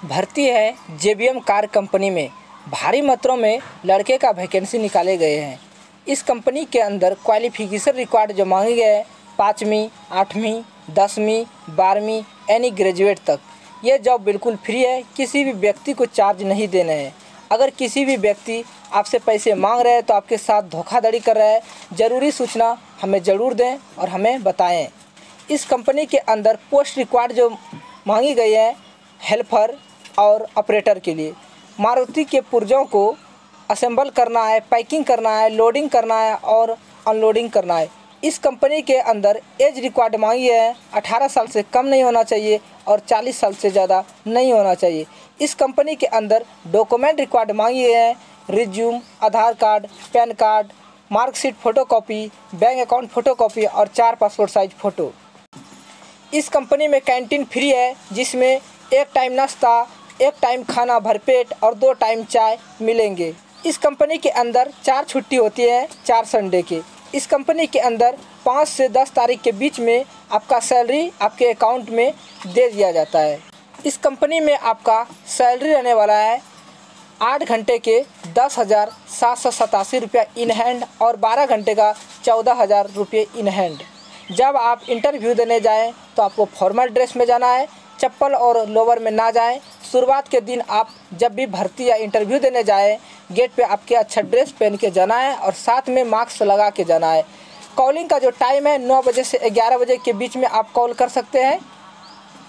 भर्ती है JBM car company में। भारी मात्रा में लड़के का वैकेंसी निकाले गए हैं। इस कंपनी के अंदर क्वालिफिकेशन रिकॉर्ड जो मांगे गए हैं, पाँचवीं, आठवीं, दसवीं, बारहवीं यानी ग्रेजुएट तक। ये जॉब बिल्कुल फ्री है, किसी भी व्यक्ति को चार्ज नहीं देना है। अगर किसी भी व्यक्ति आपसे पैसे मांग रहे हैं तो आपके साथ धोखाधड़ी कर रहा है, ज़रूरी सूचना हमें ज़रूर दें और हमें बताएँ। इस कंपनी के अंदर पोस्ट रिक्वायर्ड जो मांगी गई है हेल्पर और ऑपरेटर के लिए। मारुति के पुर्जों को असेंबल करना है पैकिंग करना है लोडिंग करना है और अनलोडिंग करना है। इस कंपनी के अंदर एज रिक्वायर्ड मांगी है। 18 साल से कम नहीं होना चाहिए और 40 साल से ज़्यादा नहीं होना चाहिए। इस कंपनी के अंदर डॉक्यूमेंट रिक्वायर्ड मांगी है। Resume Aadhaar card, PAN card marksheet photocopy bank account photocopy और चार पासपोर्ट साइज़ फ़ोटो इस कंपनी में कैंटीन फ्री है, जिसमें एक टाइम नाश्ता एक टाइम खाना भरपेट और दो टाइम चाय मिलेंगे। इस कंपनी के अंदर चार छुट्टी होती है चार संडे के। इस कंपनी के अंदर पाँच से दस तारीख के बीच में आपका सैलरी आपके अकाउंट में दे दिया जाता है। इस कंपनी में आपका सैलरी रहने वाला है आठ घंटे के दस हज़ार सात सौ सतासी रुपया इन हैंड और बारह घंटे का चौदह हज़ार रुपये इन हैंड जब आप इंटरव्यू देने जाएँ तो आपको फॉर्मल ड्रेस में जाना है, चप्पल और लोवर में ना जाएँ शुरुआत के दिन आप जब भी भर्ती या इंटरव्यू देने जाएँ गेट पे आपके अच्छा ड्रेस पहन के जाना है और साथ में मास्क लगा के जाना है। कॉलिंग का जो टाइम है, नौ बजे से ग्यारह बजे के बीच में आप कॉल कर सकते हैं,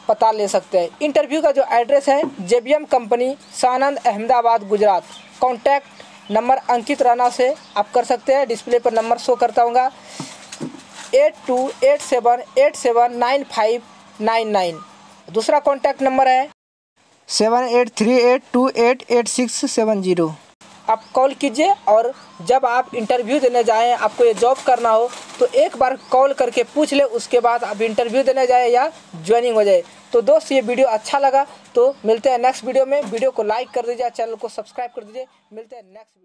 पता ले सकते हैं। इंटरव्यू का जो एड्रेस है JBM company Sanand Ahmedabad Gujarat contact number Ankit Rana से आप कर सकते हैं। डिस्प्ले पर नंबर शो करता हूँ eight two eight seven eight seven nine five nine nine दूसरा कॉन्टैक्ट नंबर है। Seven eight three eight two eight eight six seven zero. आप कॉल कीजिए और जब आप इंटरव्यू देने जाएँ, आपको ये जॉब करना हो तो एक बार कॉल करके पूछ ले, उसके बाद आप इंटरव्यू देने जाए या ज्वाइनिंग हो जाए। तो दोस्त, ये वीडियो अच्छा लगा तो मिलते हैं नेक्स्ट वीडियो में। वीडियो को लाइक कर दीजिए चैनल को सब्सक्राइब कर दीजिए। मिलते हैं नेक्स्ट